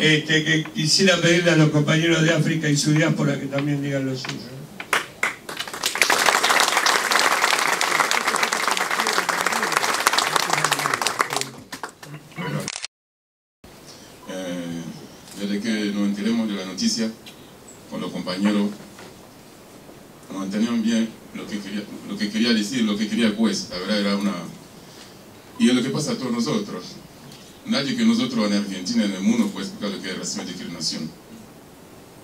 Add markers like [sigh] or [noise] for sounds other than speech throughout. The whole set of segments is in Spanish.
este, que quisiera pedirle a los compañeros de África y su diáspora que también digan lo suyo. Eh, desde que nos enteremos de la noticia con los compañeros, nos entendieron bien lo que quería, lo que quería decir, lo que quería juez. La verdad era una... Y es lo que pasa a todos nosotros. Nadie que nosotros en Argentina, en el mundo, puede explicar lo que es racismo y discriminación.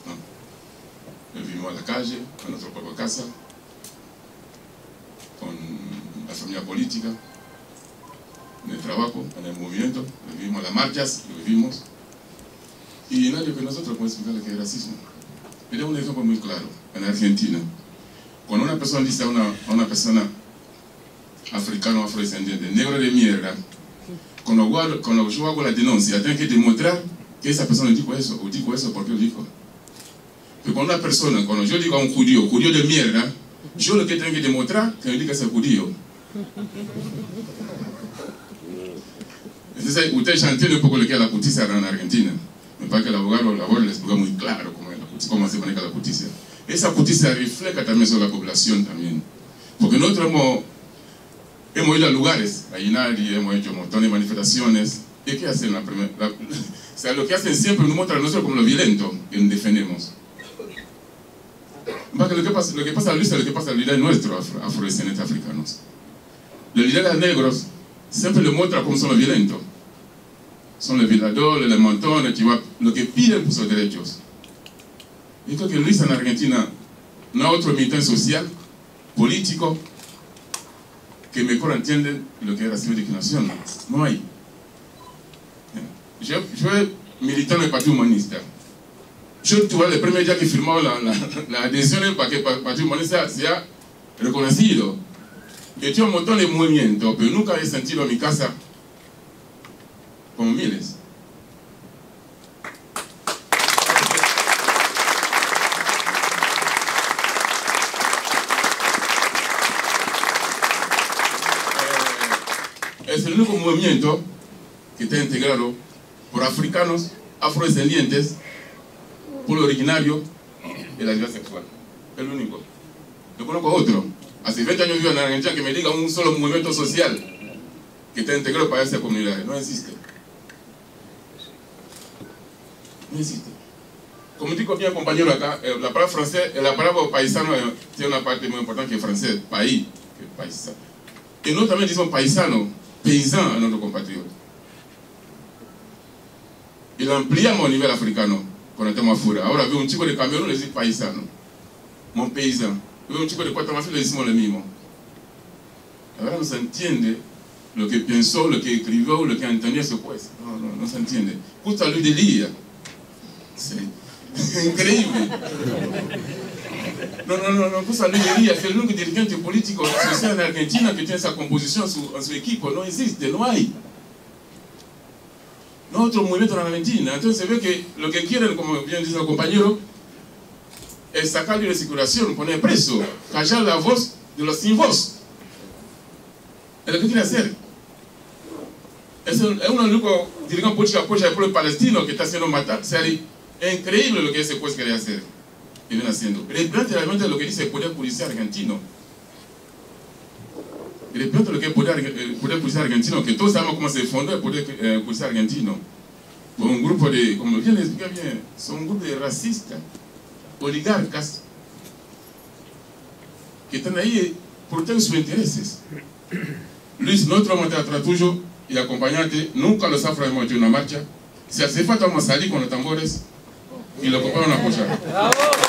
¿no? Vivimos en la calle, en nuestra propia casa, con la familia política, en el trabajo, en el movimiento, lo vivimos las marchas, lo vivimos. Y nadie que nosotros puede explicar lo que es racismo. Mira un ejemplo muy claro, en Argentina. Cuando una persona dice a una, a una persona africana o afrodescendiente, negro de mierda, cuando, guardo, cuando yo hago la denuncia, tengo que demostrar que esa persona dijo eso, o dijo eso porque lo dijo. Pero cuando una persona, cuando yo digo a un judío, judío de mierda, yo lo que tengo que demostrar que me diga ese judío. Entonces, ustedes ya entienden un poco lo que es la justicia en Argentina. Me parece que el abogado, abogado les explica muy claro cómo, es la justicia, cómo se maneja la justicia. Esa justicia refleja también sobre la población también. Porque nosotros hemos, hemos ido a lugares, a Inari, hemos hecho un montón de manifestaciones. ¿Y qué hacen? La primera, la, [laughs] o sea, lo que hacen siempre nos muestran a nosotros como lo violento que defendemos. Lo que pasa, lo que pasa en Luis es lo que pasa en la vida nuestros afro, afrodescendientes africanos. Los líderes negros siempre lo muestran como son los violentos. Son los violadores, los montones, lo que piden por sus derechos. Yo creo que Luis en Argentina no hay otro militante social, político, que mejor entiende lo que es racismo y discriminación. No hay. Yo, yo militado en el Partido Humanista. Yo tuve el primer día que firmó la, la, la adhesión para que el Partido Humanista sea reconocido. He hecho un montón de movimientos, pero nunca he sentido en mi casa como miles. Es el único movimiento que está integrado por africanos, afrodescendientes, pueblo originario y la diversidad sexual. El único. No conozco otro. Hace 20 años vivo en Argentina que me diga un solo movimiento social que está integrado para esa comunidad. No existe. No existe. Como dijo mi compañero acá, la palabra francés, la palabra paisano tiene una parte muy importante que es francés, país, que es paisano. Y nosotros también paisano, paysan a nuestros compatriotas. Y lo ampliamos a nivel africano cuando estamos afuera. Ahora veo un chico de Camerún, le decimos paisano, mon paysan. Veo un chico de Guatemala, le decimos lo mismo. Ahora no se entiende lo que pensó, lo que escribió, lo que entendió ese juez. No, no, no se entiende. Justo a Luis de Lía. Sí. Increíble. No, no, no, no, justo a Luis de Lía, es el único dirigente político social en Argentina que tiene esa composición en su, su equipo. No existe, no hay. No otro movimiento en Argentina. Entonces se ve que lo que quieren, como bien dice el compañero, es sacarle de circulación, poner preso, callar la voz de los sin voz. Es lo que quiere hacer. Es, un, es los únicos dirigentes políticos que apoya al pueblo palestino que está siendo matado. O sea, es increíble lo que ese juez quiere hacer. Y viene haciendo. Realmente lo que dice el Poder Judicial argentino. Replante lo que es el Poder, Judicial argentino, que todos sabemos cómo se fundó el Poder eh, Judicial argentino. Con un grupo de, como bien le explica bien, son un grupo de racistas, oligarcas, que están ahí proteger sus intereses. Luis, nosotros vamos a estar tuyo y acompañarte. Nunca los afro hemos hecho una marcha. Si hace falta, vamos a salir con los tambores y los compañeros van a apoyar.